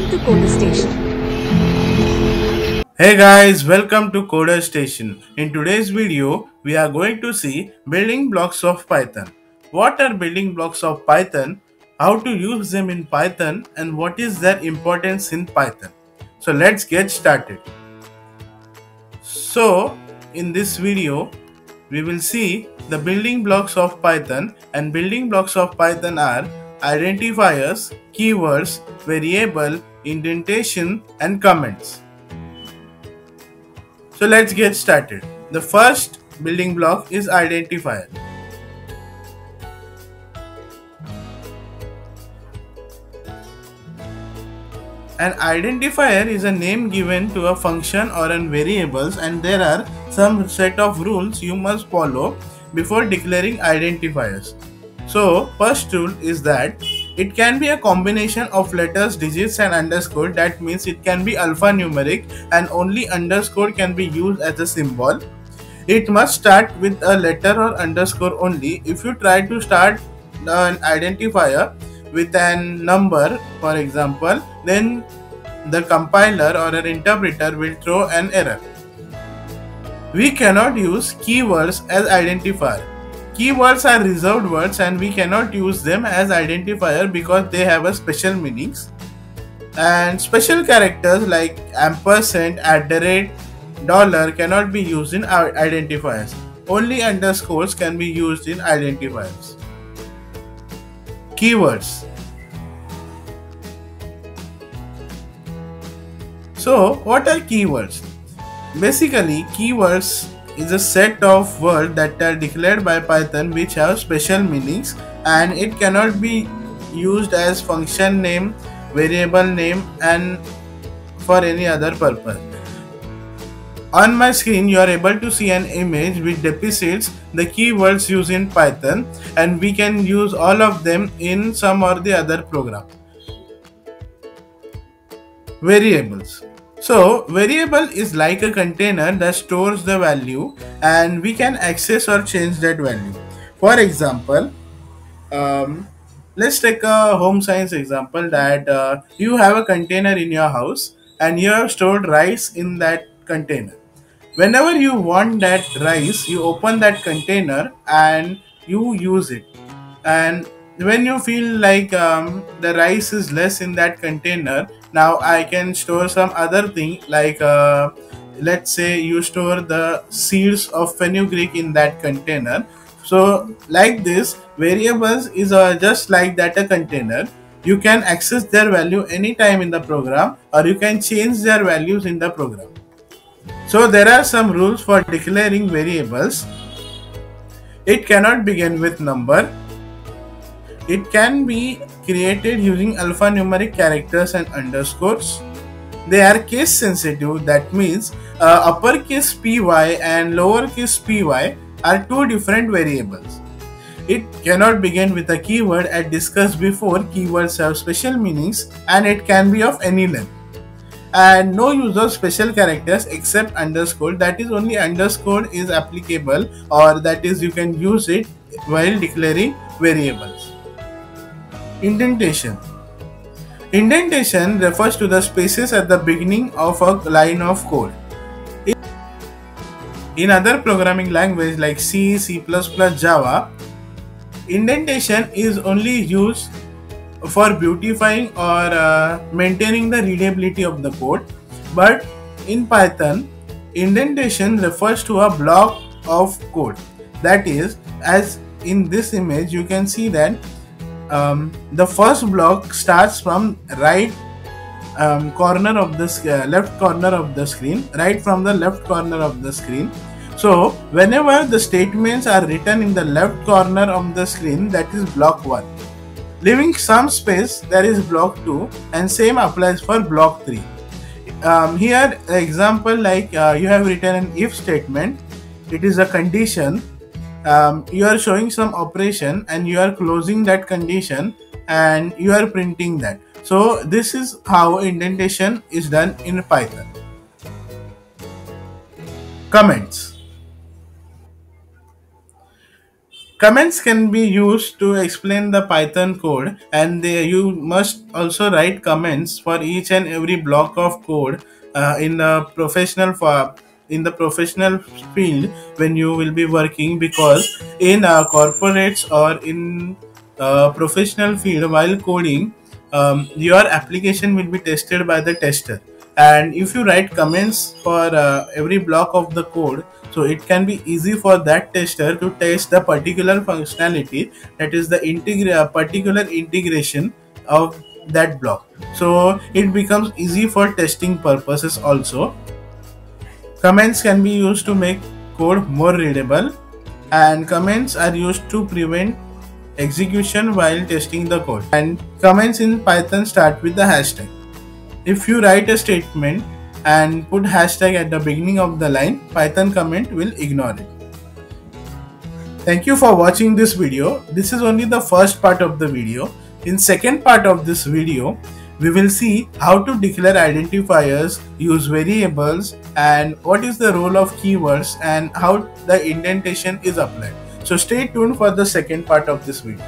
Welcome to Coders Station. Hey guys, welcome to Coders Station. In today's video, we are going to see building blocks of Python. What are building blocks of Python, how to use them in Python and what is their importance in Python. So let's get started. So in this video, we will see the building blocks of Python and building blocks of Python are identifiers, keywords, variable, indentation and comments. So let's get started. The first building block is identifier. An identifier is a name given to a function or an variables and there are some set of rules you must follow before declaring identifiers. So first rule is that it can be a combination of letters, digits and underscore that means it can be alphanumeric and only underscore can be used as a symbol. It must start with a letter or underscore only. If you try to start an identifier with an number for example then the compiler or an interpreter will throw an error. We cannot use keywords as identifier Keywords are reserved words and we cannot use them as identifier because they have a special meanings. And special characters like ampersand, at the rate, dollar cannot be used in identifiers. Only underscores can be used in identifiers. Keywords So, what are keywords? Basically, keywords is a set of words that are declared by Python which have special meanings and it cannot be used as function name, variable name and for any other purpose. On my screen you are able to see an image which depicts the keywords used in Python and we can use all of them in some or the other program. Variables so variable is like a container that stores the value and we can access or change that value. For example, um, let's take a home science example that uh, you have a container in your house and you have stored rice in that container. Whenever you want that rice, you open that container and you use it. And when you feel like um, the rice is less in that container, now i can store some other thing like uh, let's say you store the seeds of fenugreek in that container. So like this variables is uh, just like that a container. You can access their value anytime in the program or you can change their values in the program. So there are some rules for declaring variables. It cannot begin with number it can be created using alphanumeric characters and underscores. They are case sensitive, that means uh, uppercase py and lowercase py are two different variables. It cannot begin with a keyword as discussed before. Keywords have special meanings and it can be of any length. And no use of special characters except underscore. That is only underscore is applicable or that is you can use it while declaring variables. Indentation Indentation refers to the spaces at the beginning of a line of code. In other programming language like C, C++, Java, indentation is only used for beautifying or uh, maintaining the readability of the code. But in Python, indentation refers to a block of code. That is, as in this image, you can see that um, the first block starts from right um, corner of the uh, left corner of the screen right from the left corner of the screen. So whenever the statements are written in the left corner of the screen that is block 1 leaving some space there is block 2 and same applies for block 3 um, here example like uh, you have written an if statement. It is a condition um, you are showing some operation and you are closing that condition and you are printing that. So this is how indentation is done in python. Comments. Comments can be used to explain the python code and they, you must also write comments for each and every block of code uh, in a professional for in the professional field when you will be working because in uh, corporates or in uh, professional field while coding um, your application will be tested by the tester. And if you write comments for uh, every block of the code so it can be easy for that tester to test the particular functionality that is the integra- particular integration of that block. So it becomes easy for testing purposes also comments can be used to make code more readable and comments are used to prevent execution while testing the code. And comments in python start with the hashtag. If you write a statement and put hashtag at the beginning of the line python comment will ignore it. Thank you for watching this video. This is only the first part of the video. In second part of this video we will see how to declare identifiers use variables and what is the role of keywords and how the indentation is applied. So stay tuned for the second part of this video